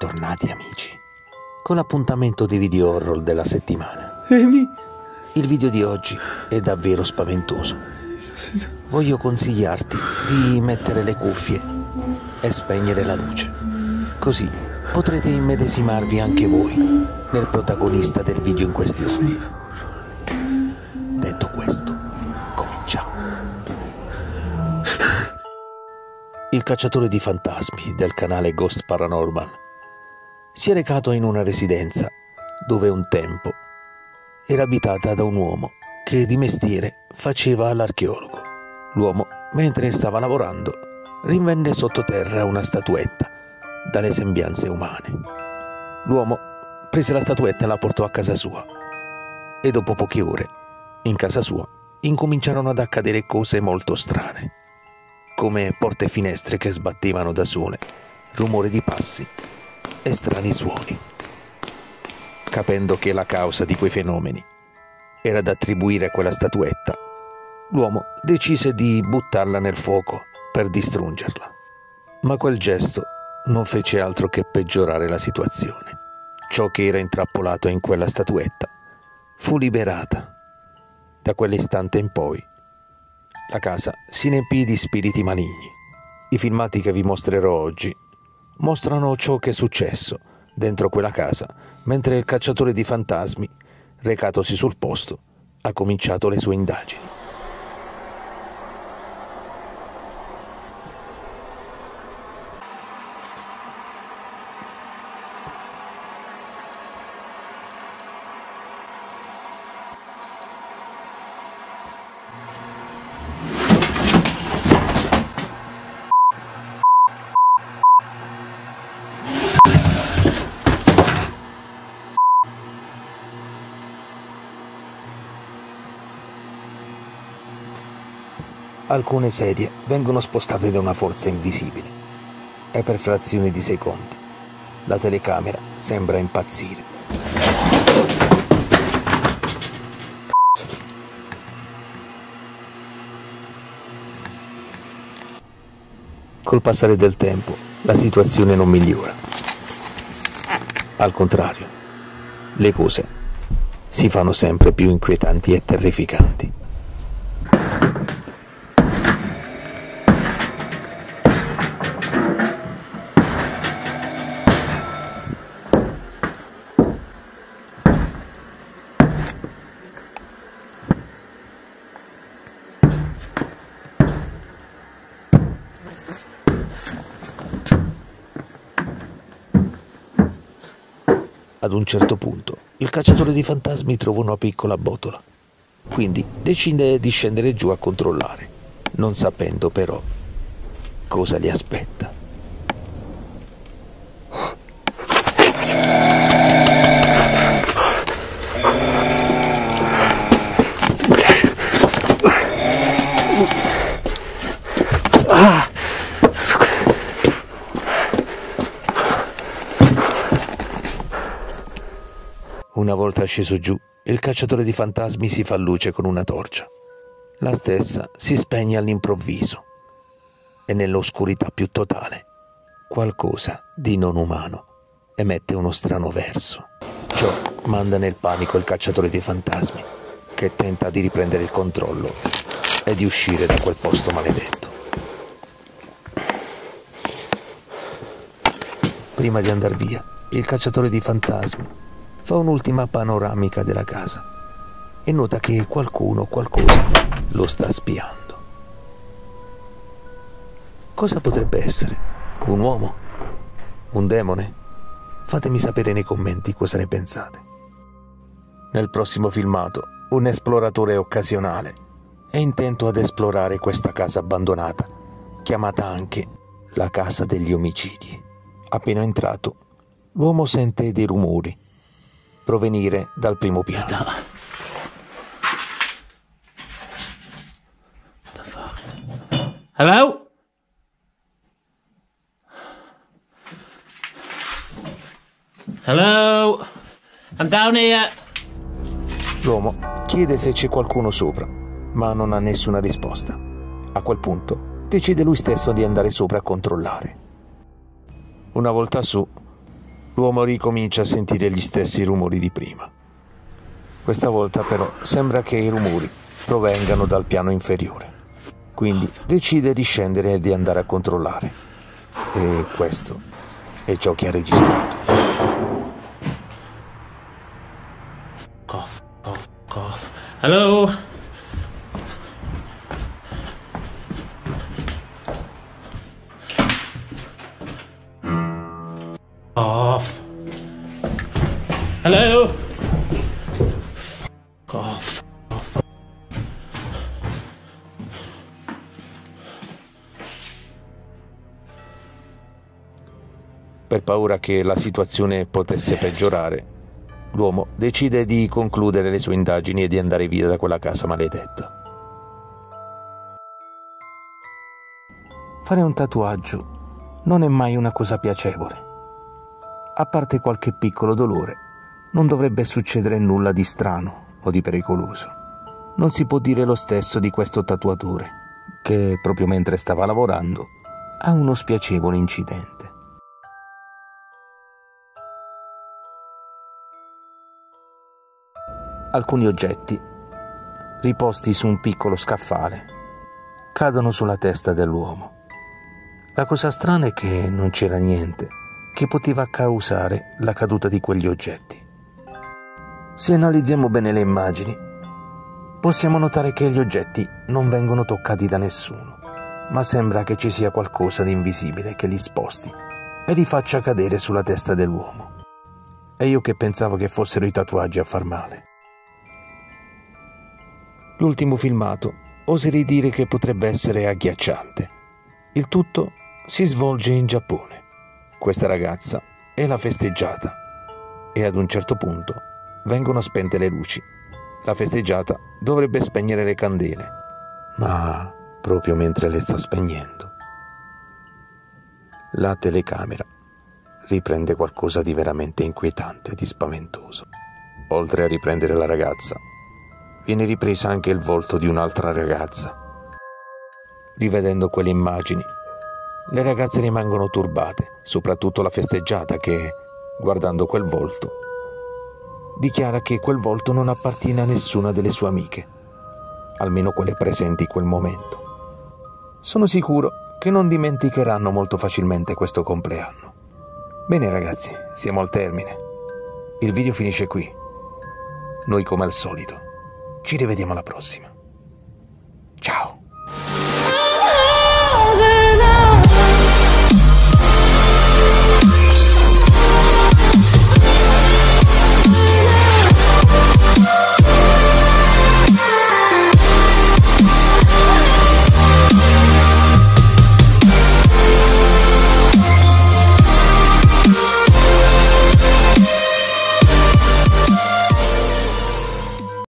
bentornati amici con l'appuntamento di video horror della settimana. Amy, Il video di oggi è davvero spaventoso. Voglio consigliarti di mettere le cuffie e spegnere la luce. Così potrete immedesimarvi anche voi nel protagonista del video in questione. Detto questo, cominciamo. Il cacciatore di fantasmi del canale Ghost Paranormal si è recato in una residenza dove un tempo era abitata da un uomo che di mestiere faceva l'archeologo. L'uomo, mentre stava lavorando, rinvenne sottoterra una statuetta dalle sembianze umane. L'uomo prese la statuetta e la portò a casa sua e dopo poche ore, in casa sua, incominciarono ad accadere cose molto strane, come porte e finestre che sbattevano da sole, rumore di passi e strani suoni. Capendo che la causa di quei fenomeni era da attribuire a quella statuetta, l'uomo decise di buttarla nel fuoco per distruggerla. Ma quel gesto non fece altro che peggiorare la situazione. Ciò che era intrappolato in quella statuetta fu liberata. Da quell'istante in poi la casa si riempì di spiriti maligni. I filmati che vi mostrerò oggi mostrano ciò che è successo dentro quella casa mentre il cacciatore di fantasmi, recatosi sul posto, ha cominciato le sue indagini. Alcune sedie vengono spostate da una forza invisibile e per frazioni di secondi la telecamera sembra impazzire. Col passare del tempo la situazione non migliora. Al contrario, le cose si fanno sempre più inquietanti e terrificanti. Ad un certo punto, il cacciatore di fantasmi trova una piccola botola. Quindi decide di scendere giù a controllare, non sapendo però cosa gli aspetta. Una volta sceso giù, il cacciatore di fantasmi si fa luce con una torcia. La stessa si spegne all'improvviso e nell'oscurità più totale qualcosa di non umano emette uno strano verso. Ciò manda nel panico il cacciatore di fantasmi che tenta di riprendere il controllo e di uscire da quel posto maledetto. Prima di andar via, il cacciatore di fantasmi fa un'ultima panoramica della casa e nota che qualcuno o qualcosa lo sta spiando. Cosa potrebbe essere? Un uomo? Un demone? Fatemi sapere nei commenti cosa ne pensate. Nel prossimo filmato, un esploratore occasionale è intento ad esplorare questa casa abbandonata, chiamata anche la casa degli omicidi. Appena entrato, l'uomo sente dei rumori provenire dal primo piano. hello? Hello? I'm down here. L'uomo chiede se c'è qualcuno sopra, ma non ha nessuna risposta. A quel punto decide lui stesso di andare sopra a controllare. Una volta su, l'uomo ricomincia a sentire gli stessi rumori di prima. Questa volta però sembra che i rumori provengano dal piano inferiore. Quindi decide di scendere e di andare a controllare. E questo è ciò che ha registrato. Cough, cough, cough. Hello? Hello? Cough. Cough. Per paura che la situazione potesse peggiorare, l'uomo decide di concludere le sue indagini e di andare via da quella casa maledetta. Fare un tatuaggio non è mai una cosa piacevole. A parte qualche piccolo dolore, non dovrebbe succedere nulla di strano o di pericoloso. Non si può dire lo stesso di questo tatuatore, che proprio mentre stava lavorando ha uno spiacevole incidente. Alcuni oggetti, riposti su un piccolo scaffale, cadono sulla testa dell'uomo. La cosa strana è che non c'era niente che poteva causare la caduta di quegli oggetti. Se analizziamo bene le immagini, possiamo notare che gli oggetti non vengono toccati da nessuno, ma sembra che ci sia qualcosa di invisibile che li sposti e li faccia cadere sulla testa dell'uomo. E io che pensavo che fossero i tatuaggi a far male. L'ultimo filmato oserei dire che potrebbe essere agghiacciante. Il tutto si svolge in Giappone. Questa ragazza è la festeggiata e ad un certo punto vengono spente le luci. La festeggiata dovrebbe spegnere le candele, ma proprio mentre le sta spegnendo, la telecamera riprende qualcosa di veramente inquietante e di spaventoso. Oltre a riprendere la ragazza, viene ripresa anche il volto di un'altra ragazza. Rivedendo quelle immagini, le ragazze rimangono turbate, soprattutto la festeggiata che, guardando quel volto, dichiara che quel volto non appartiene a nessuna delle sue amiche, almeno quelle presenti in quel momento. Sono sicuro che non dimenticheranno molto facilmente questo compleanno. Bene ragazzi, siamo al termine. Il video finisce qui. Noi come al solito ci rivediamo alla prossima. Ciao.